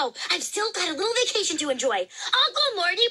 go. I've still got a little vacation to enjoy. Uncle Morty